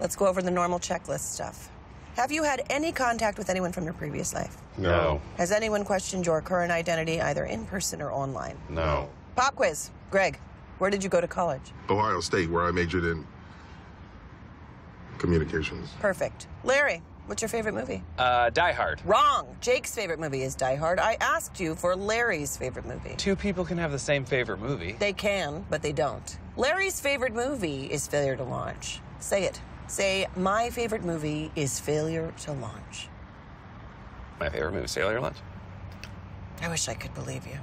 Let's go over the normal checklist stuff. Have you had any contact with anyone from your previous life? No. Has anyone questioned your current identity either in person or online? No. Pop quiz. Greg, where did you go to college? Ohio State, where I majored in communications. Perfect. Larry, what's your favorite movie? Uh, Die Hard. Wrong. Jake's favorite movie is Die Hard. I asked you for Larry's favorite movie. Two people can have the same favorite movie. They can, but they don't. Larry's favorite movie is Failure to Launch. Say it. Say, my favorite movie is Failure to Launch. My favorite movie, Sailor Lunch. I wish I could believe you.